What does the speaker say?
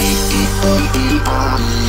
Bye.